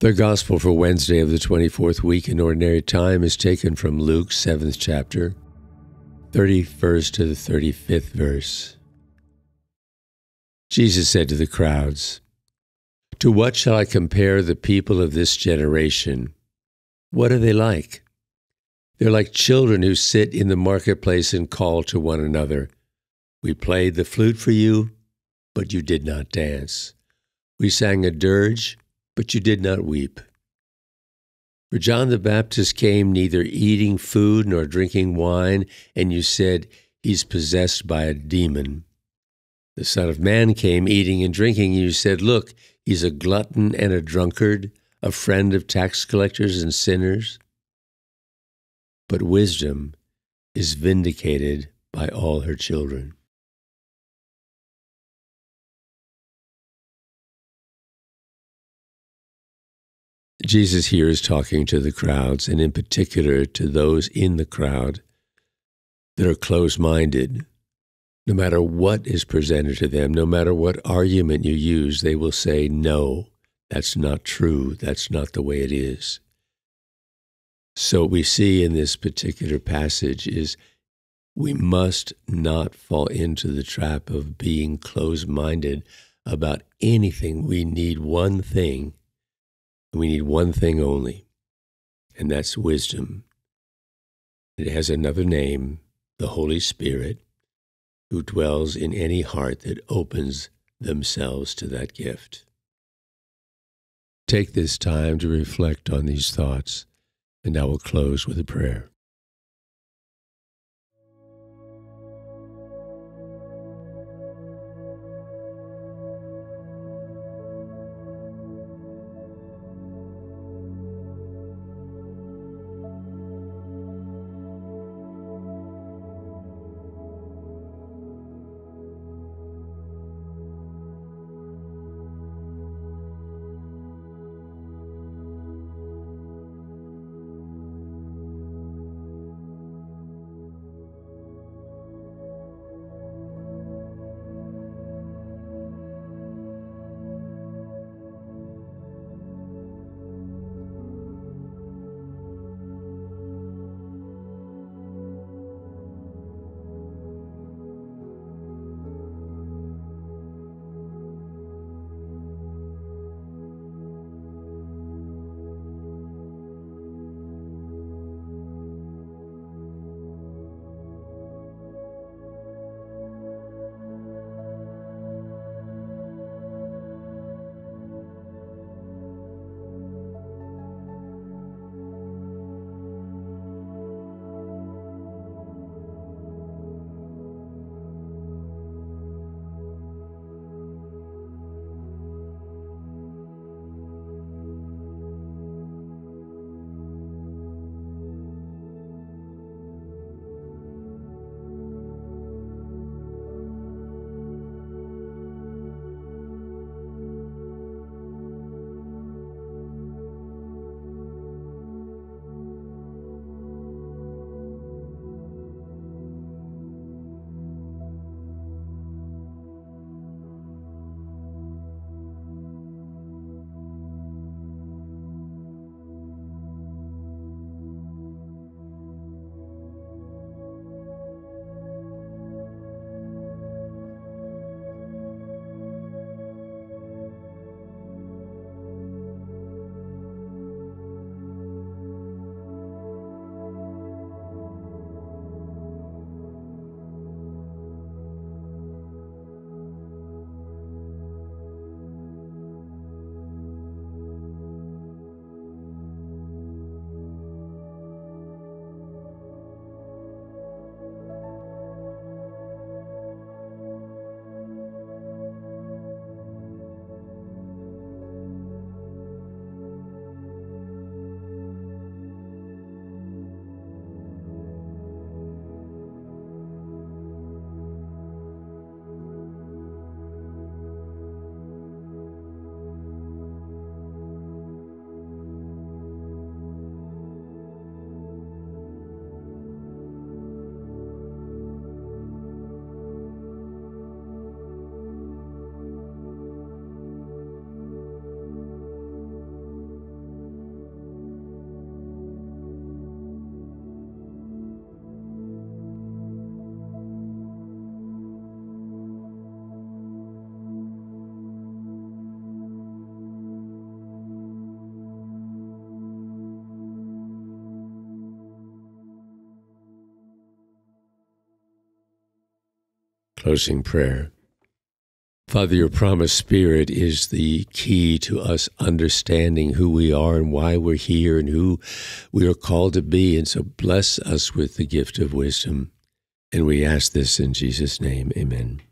The Gospel for Wednesday of the 24th week in Ordinary Time is taken from Luke, 7th chapter, 31st to the 35th verse. Jesus said to the crowds, To what shall I compare the people of this generation? What are they like? They're like children who sit in the marketplace and call to one another, We played the flute for you, but you did not dance. We sang a dirge, but you did not weep. For John the Baptist came neither eating food nor drinking wine, and you said, He's possessed by a demon. The Son of Man came eating and drinking, and you said, Look, he's a glutton and a drunkard, a friend of tax collectors and sinners. But wisdom is vindicated by all her children. Jesus here is talking to the crowds, and in particular to those in the crowd that are closed minded. No matter what is presented to them, no matter what argument you use, they will say, No, that's not true. That's not the way it is. So, what we see in this particular passage is we must not fall into the trap of being closed minded about anything. We need one thing we need one thing only, and that's wisdom. It has another name, the Holy Spirit, who dwells in any heart that opens themselves to that gift. Take this time to reflect on these thoughts, and I will close with a prayer. Closing prayer. Father, your promised spirit is the key to us understanding who we are and why we're here and who we are called to be. And so bless us with the gift of wisdom. And we ask this in Jesus' name. Amen.